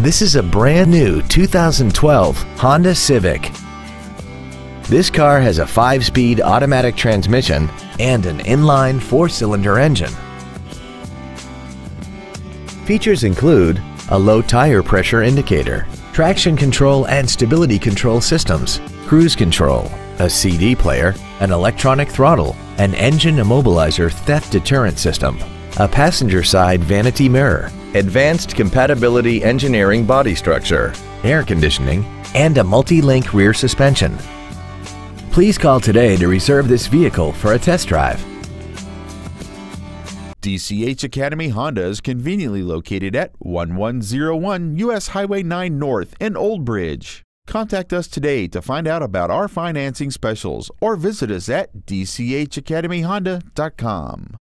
This is a brand new 2012 Honda Civic. This car has a 5-speed automatic transmission and an inline 4-cylinder engine. Features include a low tire pressure indicator, traction control and stability control systems, cruise control, a CD player, an electronic throttle, an engine immobilizer theft deterrent system, a passenger side vanity mirror, advanced compatibility engineering body structure, air conditioning, and a multi-link rear suspension. Please call today to reserve this vehicle for a test drive. DCH Academy Honda is conveniently located at 1101 US Highway 9 North in Old Bridge. Contact us today to find out about our financing specials or visit us at dchacademyhonda.com.